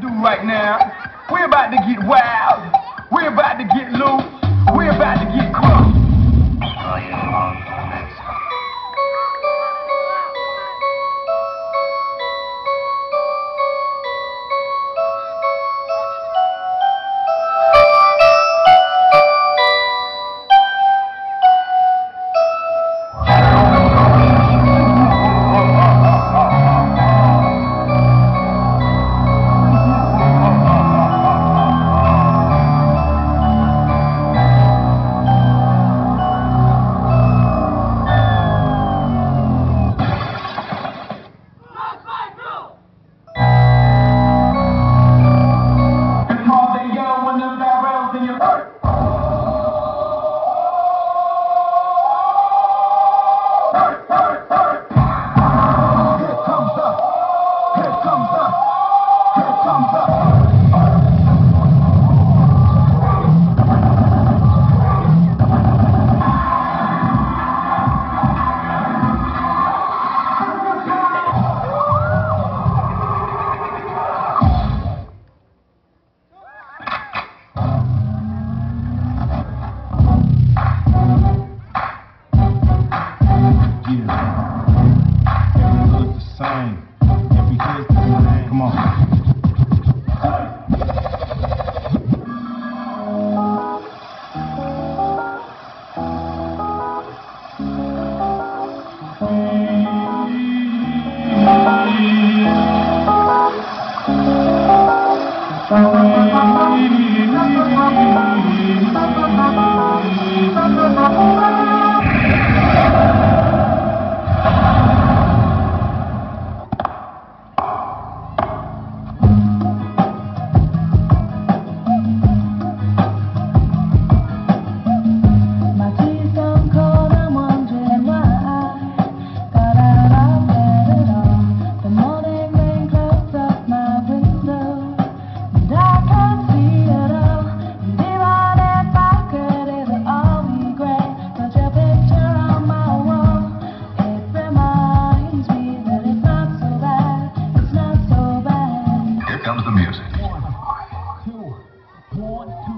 do right now. We're about to get wild. We're about to get loose. Mah. One, two.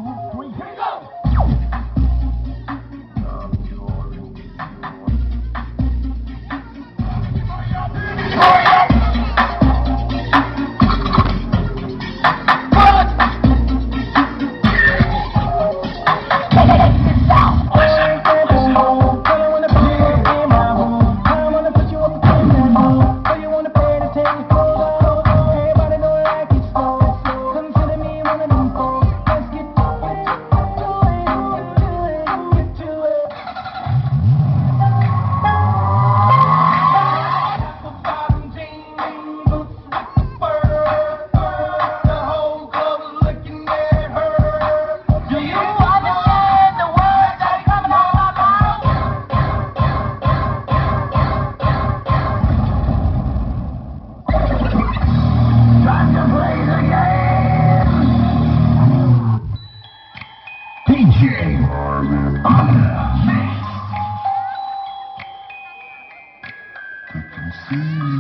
Mm.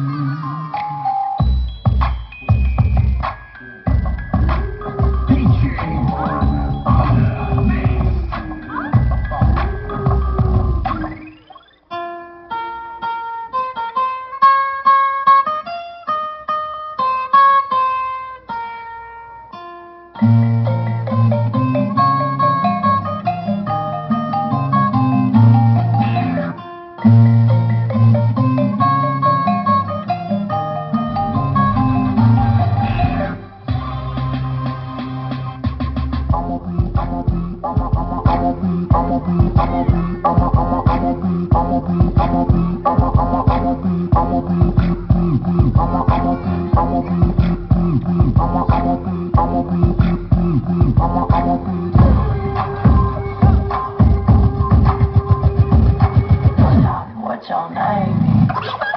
What's your name?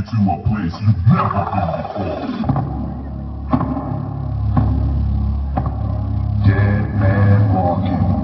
You to a place you've never been before. Dead man walking.